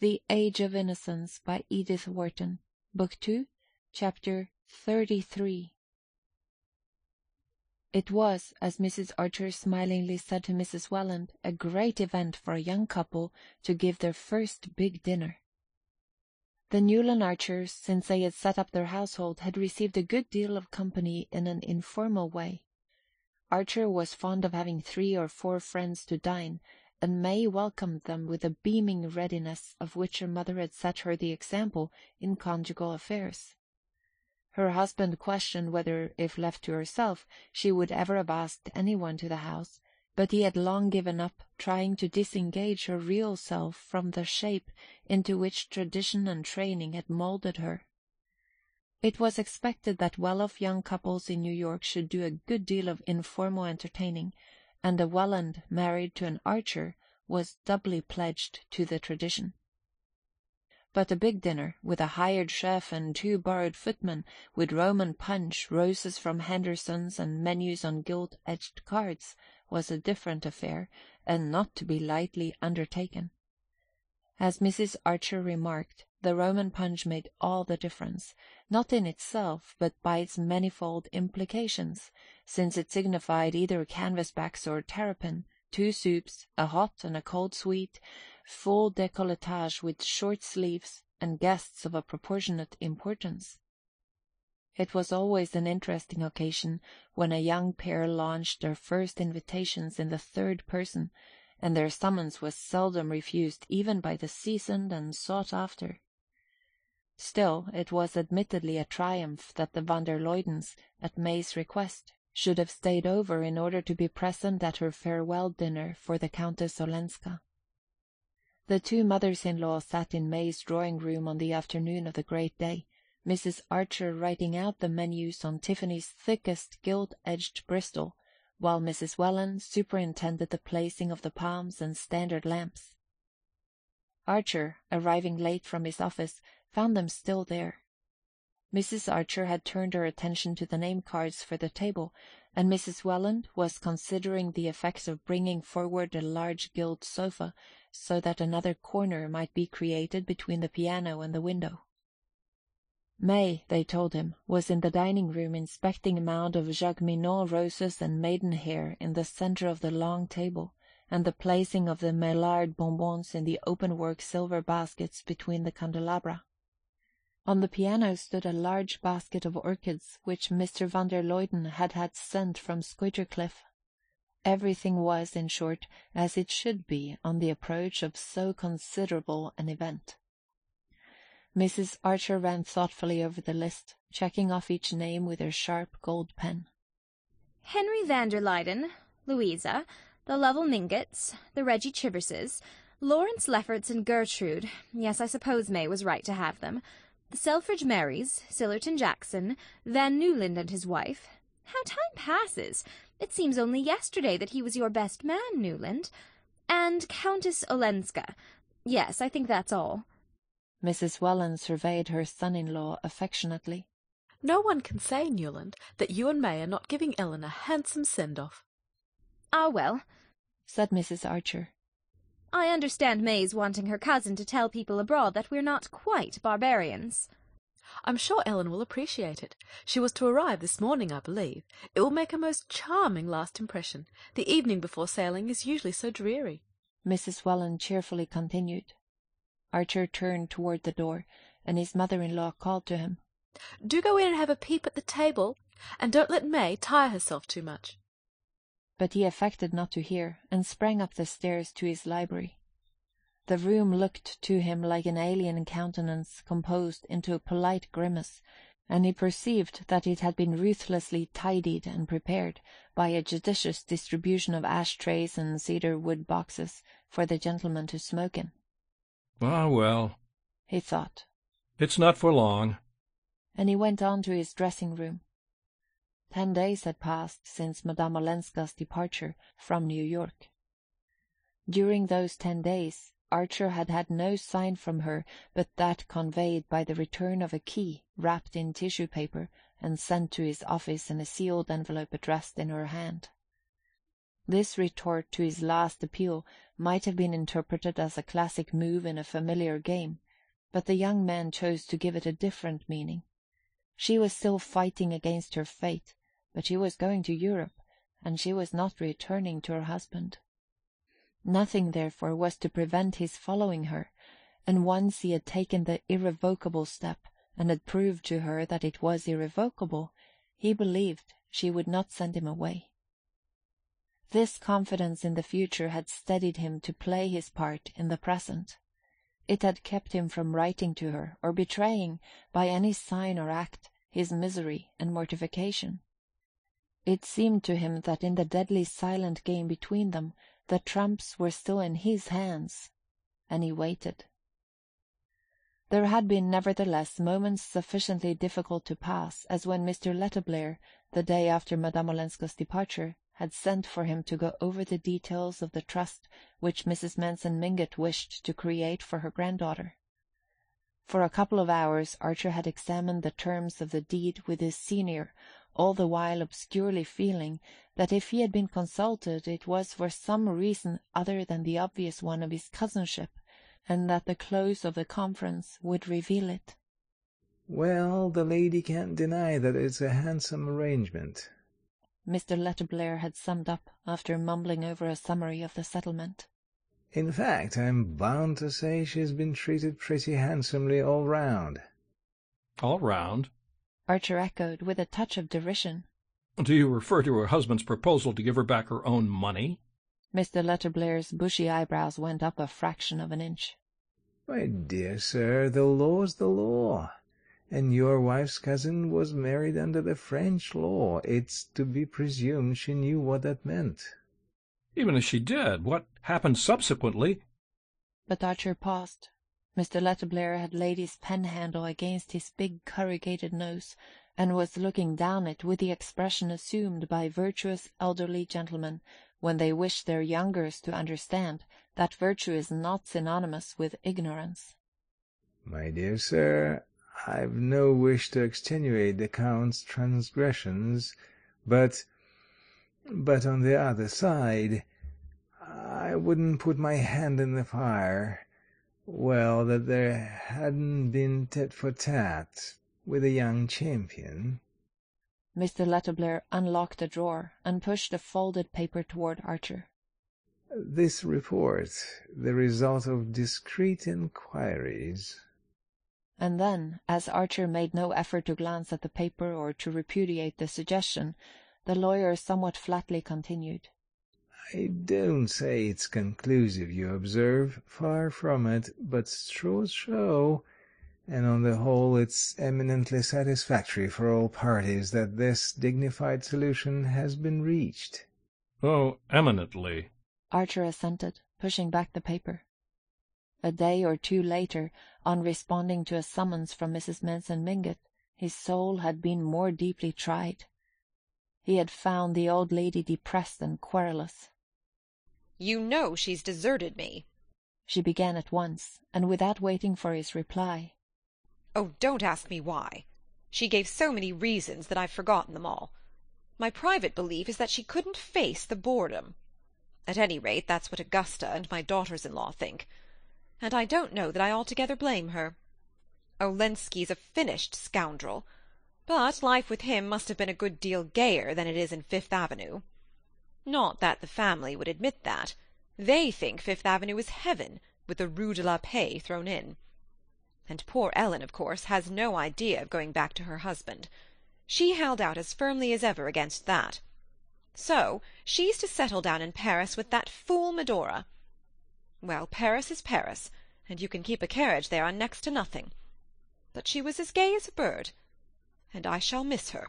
THE AGE OF INNOCENCE by Edith Wharton Book Two, Chapter XXXIII It was, as Mrs. Archer smilingly said to Mrs. Welland, a great event for a young couple to give their first big dinner. The Newland Archers, since they had set up their household, had received a good deal of company in an informal way. Archer was fond of having three or four friends to dine, and May welcomed them with a beaming readiness of which her mother had set her the example in conjugal affairs. Her husband questioned whether, if left to herself, she would ever have asked any one to the house, but he had long given up trying to disengage her real self from the shape into which tradition and training had moulded her. It was expected that well-off young couples in New York should do a good deal of informal entertaining, and a Welland married to an Archer was doubly pledged to the tradition. But a big dinner, with a hired chef and two borrowed footmen, with Roman punch, roses from Henderson's, and menus on gilt-edged cards, was a different affair, and not to be lightly undertaken. As Mrs. Archer remarked, the Roman punch made all the difference, not in itself, but by its manifold implications, since it signified either canvas-backs or terrapin, two soups, a hot and a cold sweet, full décolletage with short sleeves, and guests of a proportionate importance. It was always an interesting occasion when a young pair launched their first invitations in the third person, and their summons was seldom refused even by the seasoned and sought after. Still, it was admittedly a triumph that the van der Luydens, at May's request, should have stayed over in order to be present at her farewell dinner for the Countess Olenska. The two mothers-in-law sat in May's drawing-room on the afternoon of the great day, Mrs. Archer writing out the menus on Tiffany's thickest gilt-edged Bristol, while Mrs. Welland superintended the placing of the palms and standard lamps. Archer, arriving late from his office, found them still there. Mrs. Archer had turned her attention to the name cards for the table, and Mrs. Welland was considering the effects of bringing forward a large gilt sofa so that another corner might be created between the piano and the window. May, they told him, was in the dining room inspecting a mound of Jacqueminot roses and maidenhair in the centre of the long table, and the placing of the Maillard bonbons in the open-work silver baskets between the candelabra. On the piano stood a large basket of orchids which Mr. van der Luyden had had sent from Skuytercliff. Everything was, in short, as it should be on the approach of so considerable an event. Mrs. Archer ran thoughtfully over the list, checking off each name with her sharp gold pen. Henry van der Luyden, Louisa, the Lovell Mingotts, the Reggie Chiverses, Lawrence Lefferts and Gertrude. Yes, I suppose May was right to have them. The Selfridge Merrys, Sillerton Jackson, Van Newland and his wife. How time passes! It seems only yesterday that he was your best man, Newland. And Countess Olenska. Yes, I think that's all. Mrs. Welland surveyed her son-in-law affectionately. No one can say, Newland, that you and May are not giving Ellen a handsome send-off. Ah, well, said Mrs. Archer. I understand May's wanting her cousin to tell people abroad that we're not quite barbarians. I'm sure Ellen will appreciate it. She was to arrive this morning, I believe. It will make a most charming last impression. The evening before sailing is usually so dreary. Mrs. Welland cheerfully continued. Archer turned toward the door, and his mother-in-law called to him. Do go in and have a peep at the table, and don't let May tire herself too much. But he affected not to hear, and sprang up the stairs to his library. The room looked to him like an alien countenance composed into a polite grimace, and he perceived that it had been ruthlessly tidied and prepared by a judicious distribution of ash-trays and cedar wood boxes for the gentlemen to smoke in. Ah, well, he thought, it's not for long. And he went on to his dressing-room. Ten days had passed since Madame Olenska's departure from New York. During those ten days Archer had had no sign from her but that conveyed by the return of a key wrapped in tissue paper and sent to his office in a sealed envelope addressed in her hand. This retort to his last appeal might have been interpreted as a classic move in a familiar game, but the young man chose to give it a different meaning. She was still fighting against her fate, but she was going to Europe, and she was not returning to her husband. Nothing, therefore, was to prevent his following her, and once he had taken the irrevocable step, and had proved to her that it was irrevocable, he believed she would not send him away. This confidence in the future had steadied him to play his part in the present. It had kept him from writing to her, or betraying, by any sign or act, his misery and mortification. It seemed to him that in the deadly silent game between them the trumps were still in his hands, and he waited. There had been, nevertheless, moments sufficiently difficult to pass, as when Mr. Letterblair, the day after Madame Olenska's departure, had sent for him to go over the details of the trust which Mrs. Manson Mingott wished to create for her granddaughter. For a couple of hours Archer had examined the terms of the deed with his senior, all the while obscurely feeling that if he had been consulted it was for some reason other than the obvious one of his cousinship and that the close of the conference would reveal it. Well, the lady can't deny that it's a handsome arrangement. Mr. Letterblair had summed up after mumbling over a summary of the settlement. In fact, I'm bound to say she's been treated pretty handsomely all round. All round? Archer echoed, with a touch of derision. Do you refer to her husband's proposal to give her back her own money? Mr. Letterblair's bushy eyebrows went up a fraction of an inch. My dear sir, the law's the law, and your wife's cousin was married under the French law. It's to be presumed she knew what that meant. Even if she did, what happened subsequently? But Archer paused. Mr. Letterblair had laid his pen handle against his big corrugated nose, and was looking down it with the expression assumed by virtuous elderly gentlemen when they wish their youngers to understand that virtue is not synonymous with ignorance. My dear sir, I've no wish to extenuate the Count's transgressions, but but on the other side, I wouldn't put my hand in the fire. Well, that there hadn't been tit for tat with a young champion. Mr. Letterblair unlocked a drawer and pushed a folded paper toward Archer. This report, the result of discreet inquiries. And then, as Archer made no effort to glance at the paper or to repudiate the suggestion, the lawyer somewhat flatly continued. I don't say it's conclusive, you observe, far from it, but straws show and on the whole it's eminently satisfactory for all parties that this dignified solution has been reached. Oh, eminently. Archer assented, pushing back the paper. A day or two later, on responding to a summons from Mrs. Manson Mingott, his soul had been more deeply tried. He had found the old lady depressed and querulous. You know she's deserted me, she began at once, and without waiting for his reply. Oh, don't ask me why. She gave so many reasons that I've forgotten them all. My private belief is that she couldn't face the boredom. At any rate, that's what Augusta and my daughters-in-law think, and I don't know that I altogether blame her. Olenski's a finished scoundrel, but life with him must have been a good deal gayer than it is in Fifth Avenue. Not that the family would admit that. They think Fifth Avenue is heaven, with the Rue de la Paix thrown in and poor Ellen, of course, has no idea of going back to her husband. She held out as firmly as ever against that. So she's to settle down in Paris with that fool Medora. Well, Paris is Paris, and you can keep a carriage there on next to nothing. But she was as gay as a bird, and I shall miss her.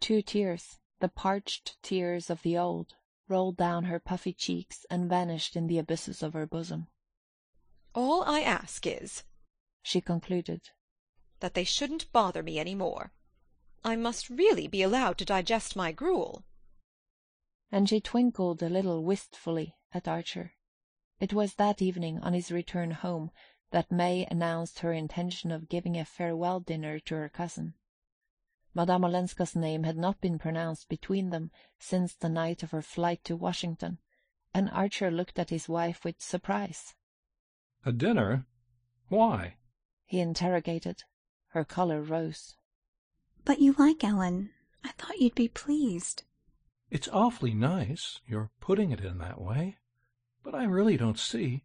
Two tears, the parched tears of the old, rolled down her puffy cheeks and vanished in the abysses of her bosom. All I ask is, she concluded, that they shouldn't bother me any more. I must really be allowed to digest my gruel. And she twinkled a little wistfully at Archer. It was that evening, on his return home, that May announced her intention of giving a farewell dinner to her cousin. Madame Olenska's name had not been pronounced between them since the night of her flight to Washington, and Archer looked at his wife with surprise. A dinner? Why? he interrogated. Her colour rose. But you like Ellen. I thought you'd be pleased. It's awfully nice, your putting it in that way, but I really don't see.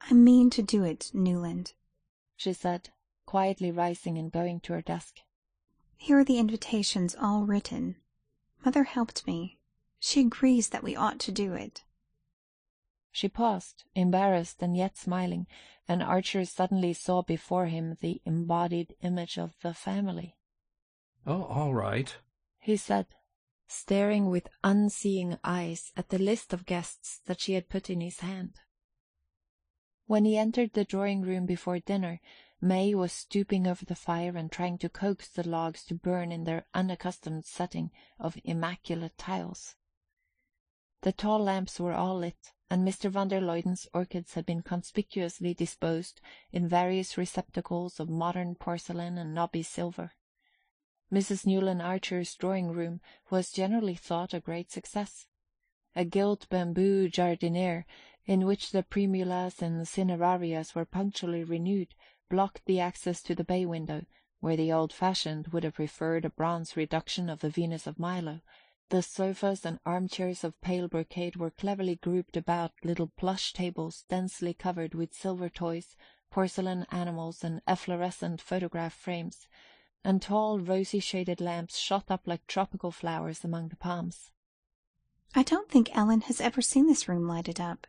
I mean to do it, Newland, she said, quietly rising and going to her desk. Here are the invitations all written. Mother helped me. She agrees that we ought to do it. She paused, embarrassed and yet smiling, and Archer suddenly saw before him the embodied image of the family. Oh, all right, he said, staring with unseeing eyes at the list of guests that she had put in his hand. When he entered the drawing room before dinner, May was stooping over the fire and trying to coax the logs to burn in their unaccustomed setting of immaculate tiles. The tall lamps were all lit, and Mr. van der Luyden's orchids had been conspicuously disposed in various receptacles of modern porcelain and knobby silver. Mrs. Newland Archer's drawing room was generally thought a great success. A gilt bamboo jardiniere, in which the primulas and cinerarias were punctually renewed, blocked the access to the bay window, where the old-fashioned would have preferred a bronze reduction of the Venus of Milo. The sofas and armchairs of pale brocade were cleverly grouped about little plush tables densely covered with silver toys, porcelain animals, and efflorescent photograph frames and tall rosy shaded lamps shot up like tropical flowers among the palms. I don't think Ellen has ever seen this room lighted up,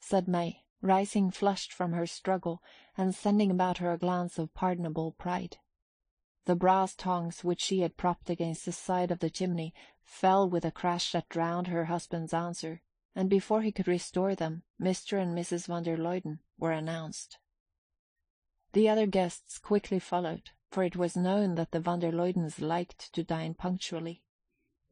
said May, rising flushed from her struggle and sending about her a glance of pardonable pride. The brass tongs which she had propped against the side of the chimney fell with a crash that drowned her husband's answer, and before he could restore them Mr. and Mrs. van der Luyden were announced. The other guests quickly followed, for it was known that the van der Luydens liked to dine punctually.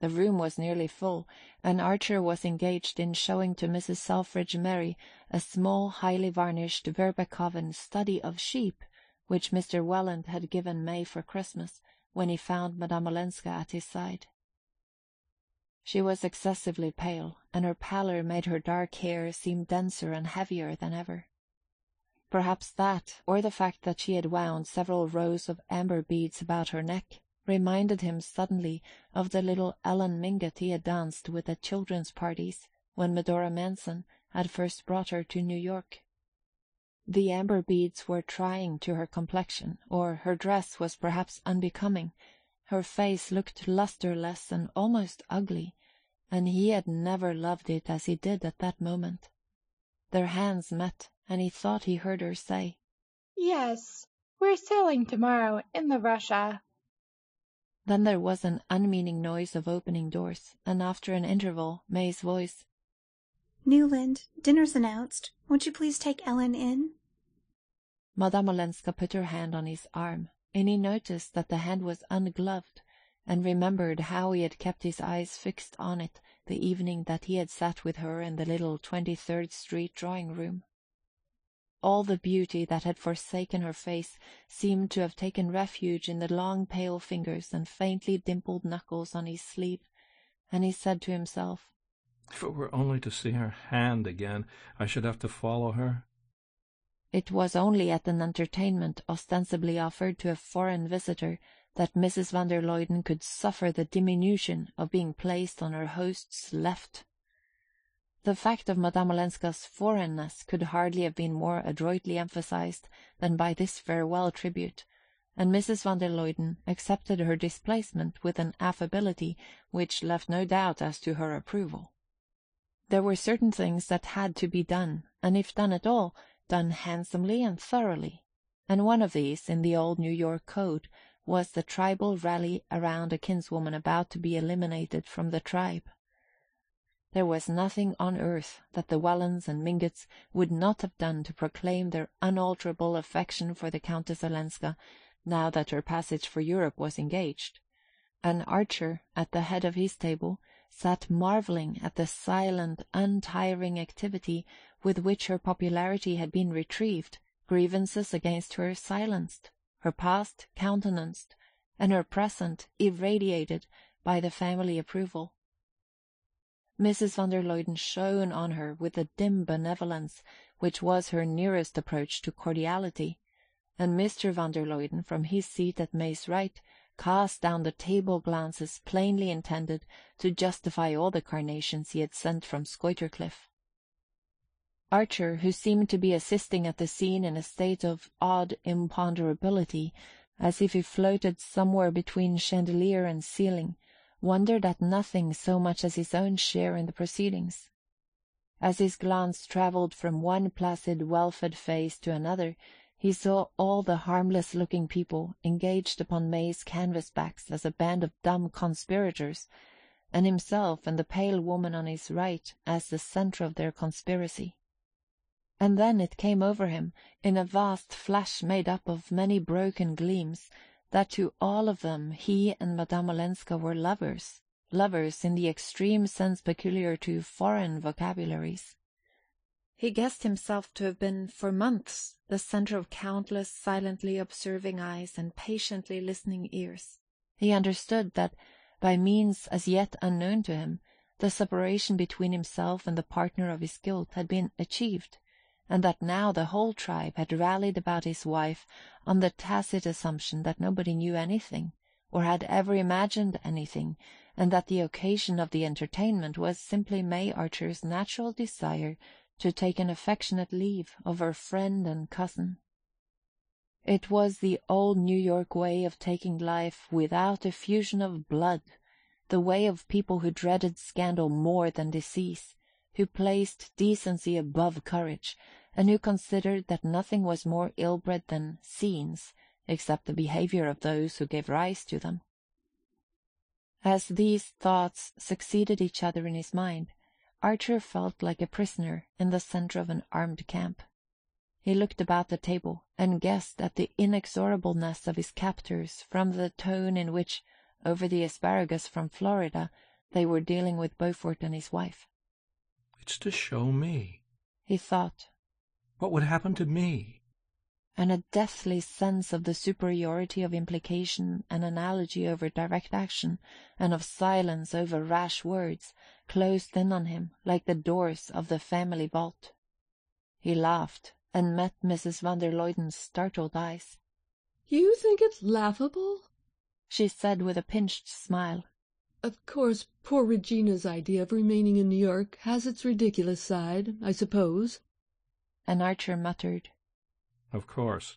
The room was nearly full, and Archer was engaged in showing to Mrs. Selfridge Merry a small highly varnished Verbeckhoven study of sheep which Mr. Welland had given May for Christmas, when he found Madame Olenska at his side. She was excessively pale, and her pallor made her dark hair seem denser and heavier than ever. Perhaps that, or the fact that she had wound several rows of amber beads about her neck, reminded him suddenly of the little Ellen Mingott he had danced with at children's parties when Medora Manson had first brought her to New York. The amber beads were trying to her complexion, or her dress was perhaps unbecoming, her face looked lustreless and almost ugly, and he had never loved it as he did at that moment. Their hands met and he thought he heard her say, Yes, we're sailing tomorrow in the Russia. Then there was an unmeaning noise of opening doors, and after an interval May's voice. Newland, dinner's announced. Won't you please take Ellen in? Madame Olenska put her hand on his arm, and he noticed that the hand was ungloved, and remembered how he had kept his eyes fixed on it the evening that he had sat with her in the little Twenty-third Street drawing-room. All the beauty that had forsaken her face seemed to have taken refuge in the long pale fingers and faintly dimpled knuckles on his sleeve, and he said to himself, If it were only to see her hand again, I should have to follow her. It was only at an entertainment ostensibly offered to a foreign visitor that Mrs. van der Luyden could suffer the diminution of being placed on her host's left. The fact of Madame Olenska's foreignness could hardly have been more adroitly emphasized than by this farewell tribute, and Mrs. van der Luyden accepted her displacement with an affability which left no doubt as to her approval. There were certain things that had to be done, and if done at all, done handsomely and thoroughly, and one of these, in the old New York code, was the tribal rally around a kinswoman about to be eliminated from the tribe. There was nothing on earth that the Wellands and Mingotts would not have done to proclaim their unalterable affection for the Countess Olenska, now that her passage for Europe was engaged; and Archer, at the head of his table, sat marvelling at the silent, untiring activity with which her popularity had been retrieved, grievances against her silenced, her past countenanced, and her present irradiated by the family approval. Mrs. van der Luyden shone on her with a dim benevolence which was her nearest approach to cordiality, and Mr. van der Luyden, from his seat at May's right, cast down the table glances plainly intended to justify all the carnations he had sent from Skuytercliff. Archer, who seemed to be assisting at the scene in a state of odd imponderability, as if he floated somewhere between chandelier and ceiling, wondered at nothing so much as his own share in the proceedings. As his glance travelled from one placid well-fed face to another, he saw all the harmless-looking people engaged upon May's canvas-backs as a band of dumb conspirators, and himself and the pale woman on his right as the centre of their conspiracy. And then it came over him, in a vast flash made up of many broken gleams, that to all of them he and Madame Olenska were lovers, lovers in the extreme sense peculiar to foreign vocabularies. He guessed himself to have been for months the centre of countless silently observing eyes and patiently listening ears. He understood that, by means as yet unknown to him, the separation between himself and the partner of his guilt had been achieved and that now the whole tribe had rallied about his wife on the tacit assumption that nobody knew anything, or had ever imagined anything, and that the occasion of the entertainment was simply May Archer's natural desire to take an affectionate leave of her friend and cousin. It was the old New York way of taking life without effusion of blood, the way of people who dreaded scandal more than disease, who placed decency above courage, and who considered that nothing was more ill-bred than scenes, except the behaviour of those who gave rise to them. As these thoughts succeeded each other in his mind, Archer felt like a prisoner in the centre of an armed camp. He looked about the table, and guessed at the inexorableness of his captors from the tone in which, over the asparagus from Florida, they were dealing with Beaufort and his wife. It's to show me, he thought, what would happen to me? And a deathly sense of the superiority of implication and analogy over direct action, and of silence over rash words, closed in on him like the doors of the family vault. He laughed, and met Mrs. van der Luyden's startled eyes. You think it laughable? she said with a pinched smile. Of course, poor Regina's idea of remaining in New York has its ridiculous side, I suppose and Archer muttered, Of course.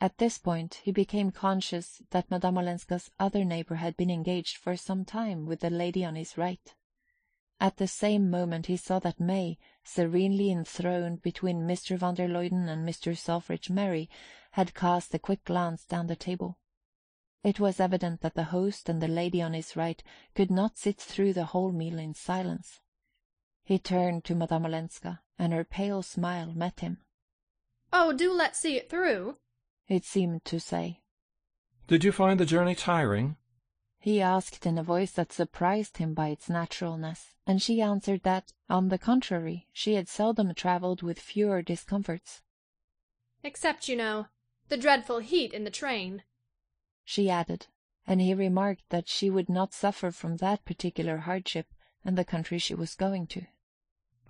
At this point he became conscious that Madame Olenska's other neighbour had been engaged for some time with the lady on his right. At the same moment he saw that May, serenely enthroned between Mr. van der Luyden and Mr. Selfridge Merry, had cast a quick glance down the table. It was evident that the host and the lady on his right could not sit through the whole meal in silence. He turned to Madame Olenska, and her pale smile met him. "Oh, do let's see it through," it seemed to say. "Did you find the journey tiring?" he asked in a voice that surprised him by its naturalness, and she answered that, on the contrary, she had seldom travelled with fewer discomforts. "Except, you know, the dreadful heat in the train," she added, and he remarked that she would not suffer from that particular hardship and the country she was going to.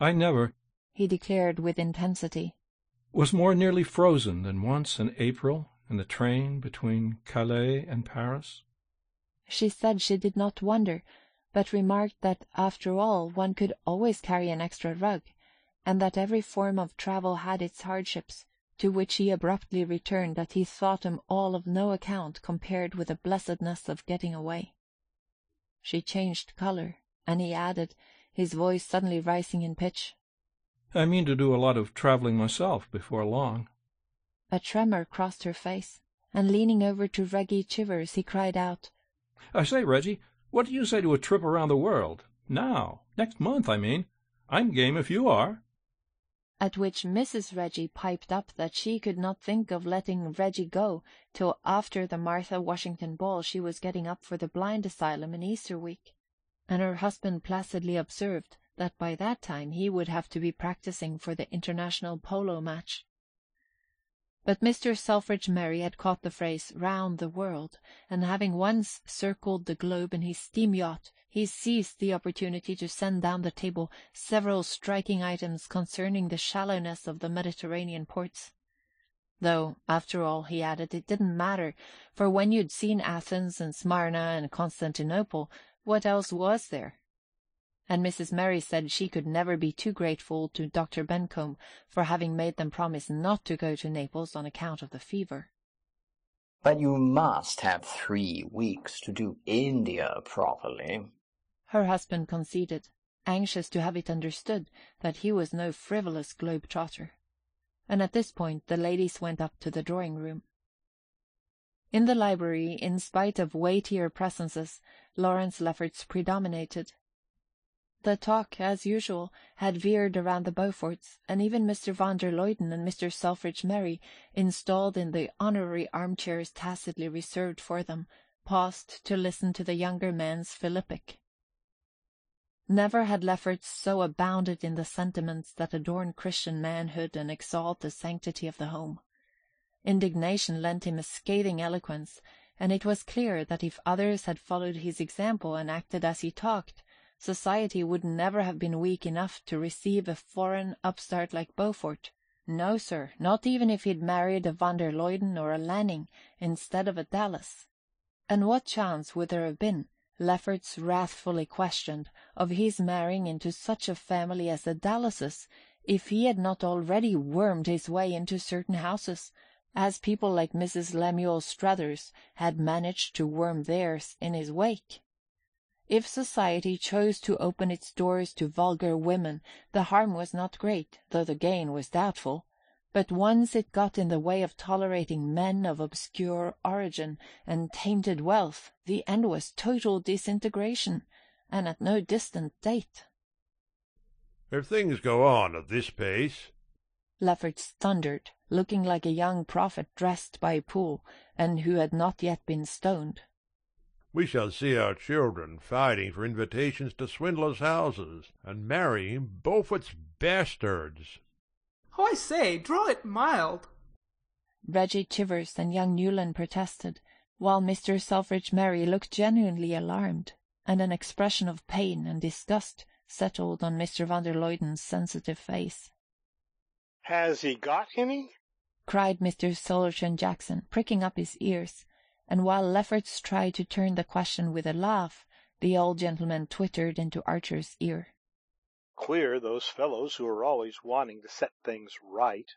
I never, he declared with intensity, was more nearly frozen than once in April in the train between Calais and Paris. She said she did not wonder, but remarked that after all one could always carry an extra rug, and that every form of travel had its hardships, to which he abruptly returned that he thought them all of no account compared with the blessedness of getting away. She changed colour and he added, his voice suddenly rising in pitch, I mean to do a lot of travelling myself before long. A tremor crossed her face, and leaning over to Reggie Chivers, he cried out, I say, Reggie, what do you say to a trip around the world? Now, next month, I mean. I'm game if you are. At which Mrs. Reggie piped up that she could not think of letting Reggie go till after the Martha Washington ball she was getting up for the blind asylum in Easter week and her husband placidly observed that by that time he would have to be practising for the international polo match. But Mr. Selfridge Merry had caught the phrase "round the world," and having once circled the globe in his steam yacht, he seized the opportunity to send down the table several striking items concerning the shallowness of the Mediterranean ports. Though, after all, he added, it didn't matter, for when you'd seen Athens and Smyrna and Constantinople, what else was there? And Mrs. Merry said she could never be too grateful to Dr. Bencomb for having made them promise not to go to Naples on account of the fever. But you must have three weeks to do India properly, her husband conceded, anxious to have it understood that he was no frivolous globe-trotter and at this point the ladies went up to the drawing-room. In the library, in spite of weightier presences, Lawrence Lefferts predominated. The talk, as usual, had veered around the Beauforts, and even Mr. van der Luyden and Mr. Selfridge Merry, installed in the honorary armchairs tacitly reserved for them, paused to listen to the younger man's philippic. Never had Lefferts so abounded in the sentiments that adorn Christian manhood and exalt the sanctity of the home. Indignation lent him a scathing eloquence, and it was clear that if others had followed his example and acted as he talked, society would never have been weak enough to receive a foreign upstart like Beaufort. No, sir, not even if he'd married a van der Luyden or a Lanning instead of a Dallas. And what chance would there have been? Lefferts wrathfully questioned, of his marrying into such a family as the Dallases, if he had not already wormed his way into certain houses, as people like Mrs. Lemuel Struthers had managed to worm theirs in his wake. If society chose to open its doors to vulgar women, the harm was not great, though the gain was doubtful. But once it got in the way of tolerating men of obscure origin and tainted wealth, the end was total disintegration, and at no distant date. If things go on at this pace, Lefferts thundered, looking like a young prophet dressed by a pool, and who had not yet been stoned. We shall see our children fighting for invitations to swindlers' houses, and marrying Beaufort's bastards. Oh, I say, draw it mild. Reggie Chivers and young Newland protested, while Mr. Selfridge Merry looked genuinely alarmed, and an expression of pain and disgust settled on Mr. van der Luyden's sensitive face. Has he got any? cried Mr. Sillerton Jackson, pricking up his ears, and while Lefferts tried to turn the question with a laugh, the old gentleman twittered into Archer's ear. Queer, those fellows who are always wanting to set things right.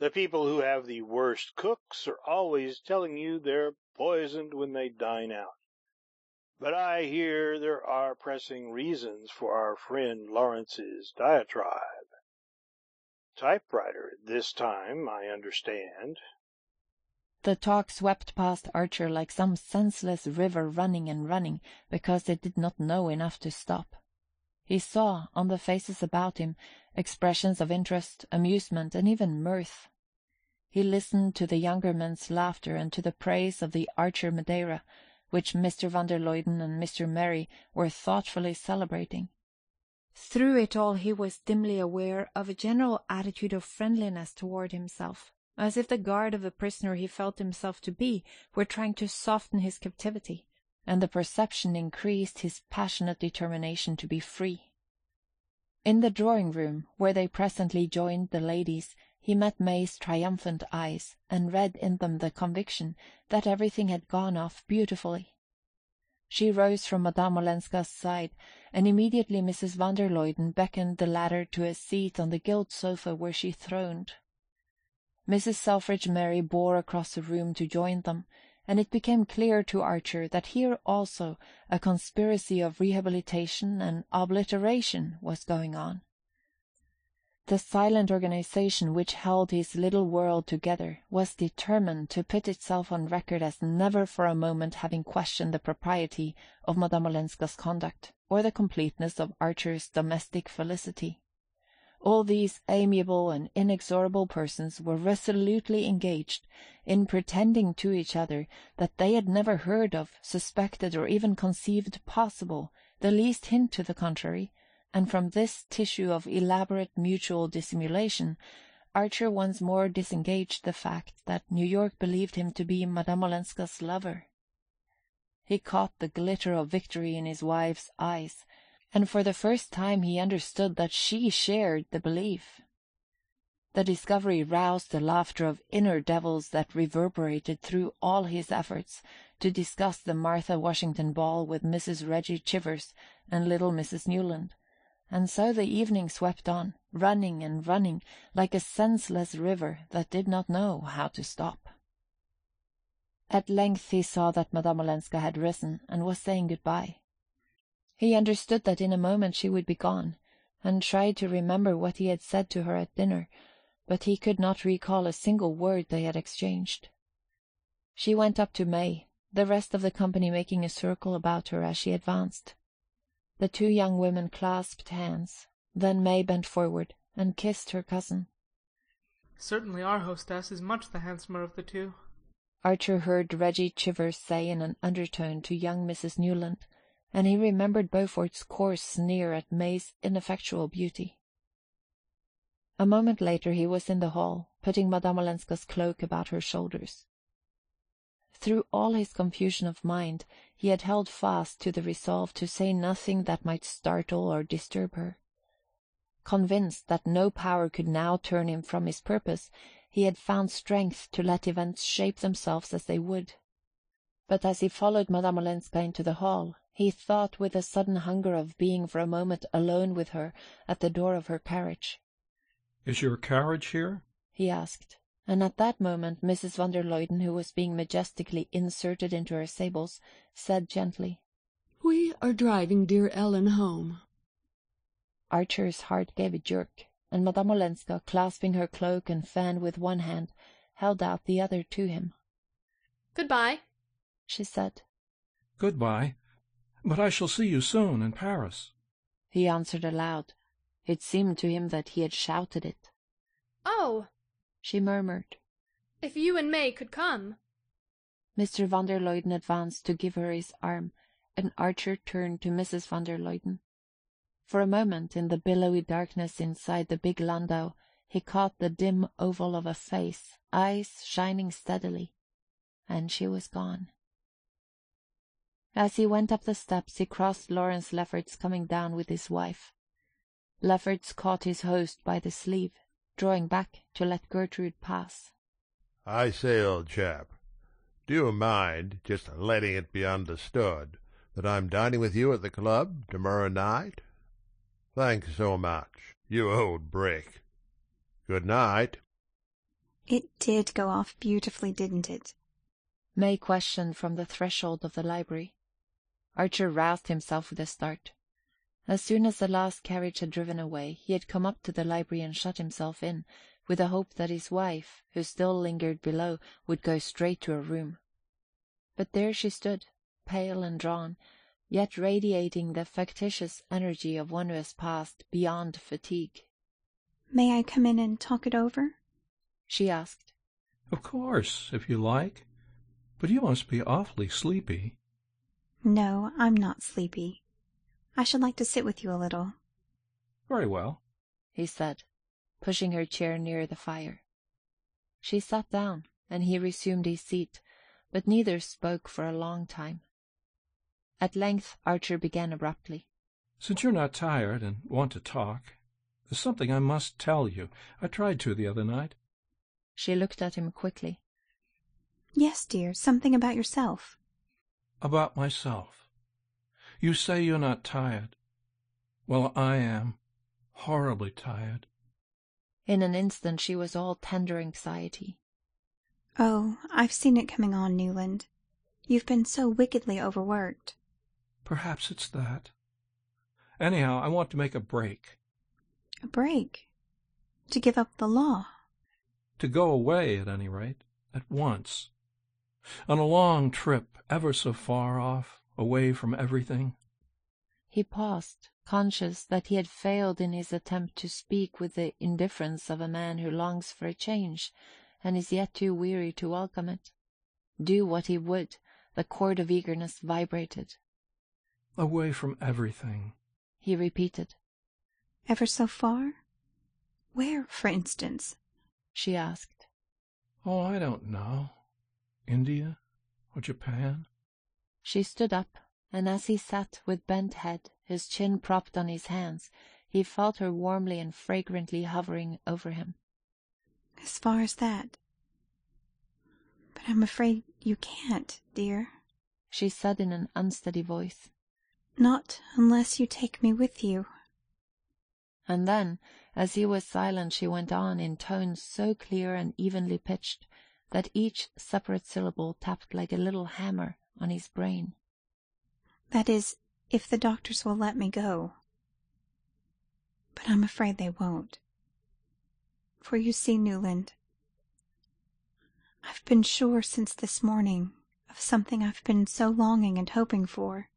The people who have the worst cooks are always telling you they're poisoned when they dine out. But I hear there are pressing reasons for our friend Lawrence's diatribe. Typewriter this time, I understand. The talk swept past Archer like some senseless river running and running because it did not know enough to stop. He saw, on the faces about him, expressions of interest, amusement, and even mirth. He listened to the younger men's laughter and to the praise of the Archer Madeira, which Mr. van der Luyden and Mr. Merry were thoughtfully celebrating. Through it all he was dimly aware of a general attitude of friendliness toward himself, as if the guard of the prisoner he felt himself to be were trying to soften his captivity and the perception increased his passionate determination to be free. In the drawing-room, where they presently joined the ladies, he met May's triumphant eyes, and read in them the conviction that everything had gone off beautifully. She rose from Madame Olenska's side, and immediately Mrs. van der Luyden beckoned the latter to a seat on the gilt sofa where she throned. Mrs. Selfridge Merry bore across the room to join them, and it became clear to Archer that here also a conspiracy of rehabilitation and obliteration was going on. The silent organization which held his little world together was determined to put itself on record as never for a moment having questioned the propriety of Madame Olenska's conduct, or the completeness of Archer's domestic felicity. All these amiable and inexorable persons were resolutely engaged in pretending to each other that they had never heard of, suspected, or even conceived possible the least hint to the contrary, and from this tissue of elaborate mutual dissimulation Archer once more disengaged the fact that New York believed him to be Madame Olenska's lover. He caught the glitter of victory in his wife's eyes, and for the first time he understood that she shared the belief. The discovery roused the laughter of inner devils that reverberated through all his efforts to discuss the Martha Washington ball with Mrs. Reggie Chivers and little Mrs. Newland, and so the evening swept on, running and running, like a senseless river that did not know how to stop. At length he saw that Madame Olenska had risen and was saying good-bye. He understood that in a moment she would be gone, and tried to remember what he had said to her at dinner, but he could not recall a single word they had exchanged. She went up to May, the rest of the company making a circle about her as she advanced. The two young women clasped hands, then May bent forward and kissed her cousin. Certainly our hostess is much the handsomer of the two. Archer heard Reggie Chivers say in an undertone to young Mrs. Newland, and he remembered Beaufort's coarse sneer at May's ineffectual beauty. A moment later he was in the hall, putting Madame Olenska's cloak about her shoulders. Through all his confusion of mind he had held fast to the resolve to say nothing that might startle or disturb her. Convinced that no power could now turn him from his purpose, he had found strength to let events shape themselves as they would. But as he followed Madame Olenska into the hall, he thought with a sudden hunger of being for a moment alone with her at the door of her carriage. "Is your carriage here?" he asked, and at that moment Mrs. van der Luyden, who was being majestically inserted into her sables, said gently, "We are driving dear Ellen home." Archer's heart gave a jerk and Madame Olenska, clasping her cloak and fan with one hand, held out the other to him. "Good-bye," she said. "Good-bye. But I shall see you soon in Paris," he answered aloud. It seemed to him that he had shouted it. "Oh," she murmured. "If you and May could come." Mr. van der Luyden advanced to give her his arm, and Archer turned to Mrs. van der Luyden. For a moment, in the billowy darkness inside the big landau, he caught the dim oval of a face, eyes shining steadily, and she was gone. As he went up the steps he crossed Lawrence Lefferts coming down with his wife. Lefferts caught his host by the sleeve, drawing back to let Gertrude pass. I say, old chap, do you mind just letting it be understood that I'm dining with you at the club tomorrow night? Thanks so much, you old brick. Good night. It did go off beautifully, didn't it? May questioned from the threshold of the library. Archer roused himself with a start. As soon as the last carriage had driven away, he had come up to the library and shut himself in, with the hope that his wife, who still lingered below, would go straight to her room. But there she stood, pale and drawn, yet radiating the factitious energy of one who has passed beyond fatigue. May I come in and talk it over? she asked. Of course, if you like. But you must be awfully sleepy. No, I'm not sleepy. I should like to sit with you a little. Very well, he said, pushing her chair near the fire. She sat down, and he resumed his seat, but neither spoke for a long time. At length Archer began abruptly. Since you're not tired and want to talk, there's something I must tell you. I tried to the other night. She looked at him quickly. Yes, dear, something about yourself. About myself. You say you're not tired. Well, I am. Horribly tired. In an instant she was all tender anxiety. Oh, I've seen it coming on, Newland. You've been so wickedly overworked. Perhaps it's that. Anyhow, I want to make a break. A break? To give up the law? To go away, at any rate, at once. On a long trip, ever so far off, away from everything. He paused, conscious that he had failed in his attempt to speak with the indifference of a man who longs for a change, and is yet too weary to welcome it. Do what he would, the chord of eagerness vibrated. Away from everything, he repeated. Ever so far? Where, for instance? she asked. Oh, I don't know. India or Japan? She stood up, and as he sat with bent head, his chin propped on his hands, he felt her warmly and fragrantly hovering over him. As far as that. But I'm afraid you can't, dear, she said in an unsteady voice. Not unless you take me with you. And then, as he was silent, she went on, in tones so clear and evenly pitched that each separate syllable tapped like a little hammer on his brain. That is, if the doctors will let me go. But I'm afraid they won't. For you see, Newland, I've been sure since this morning of something I've been so longing and hoping for.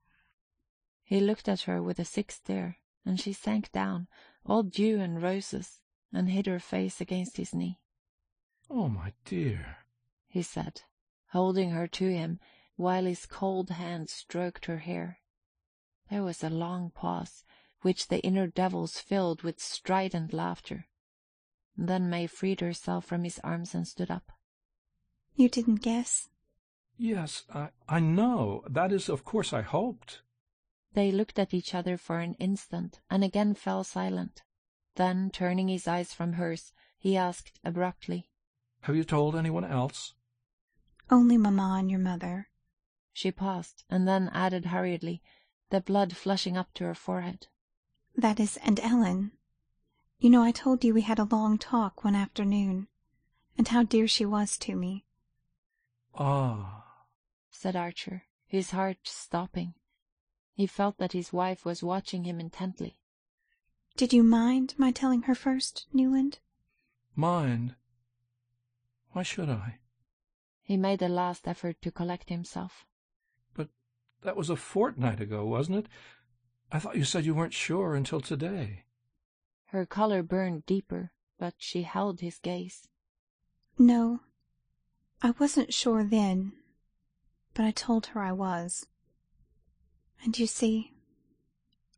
He looked at her with a sick stare, and she sank down, all dew and roses, and hid her face against his knee. Oh, my dear, he said, holding her to him, while his cold hand stroked her hair. There was a long pause, which the inner devils filled with strident laughter. Then May freed herself from his arms and stood up. You didn't guess? Yes, I, I know. That is, of course, I hoped. They looked at each other for an instant, and again fell silent. Then, turning his eyes from hers, he asked abruptly, Have you told anyone else? Only mamma and your mother. She paused, and then added hurriedly, the blood flushing up to her forehead. That is, and Ellen. You know I told you we had a long talk one afternoon, and how dear she was to me. Ah, said Archer, his heart stopping. He felt that his wife was watching him intently. Did you mind my telling her first, Newland? Mind? Why should I? He made a last effort to collect himself. But that was a fortnight ago, wasn't it? I thought you said you weren't sure until today. Her color burned deeper, but she held his gaze. No, I wasn't sure then, but I told her I was. And you see,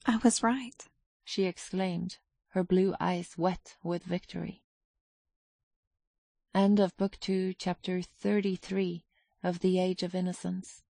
I was right, she exclaimed, her blue eyes wet with victory. End of Book Two, Chapter 33 of The Age of Innocence.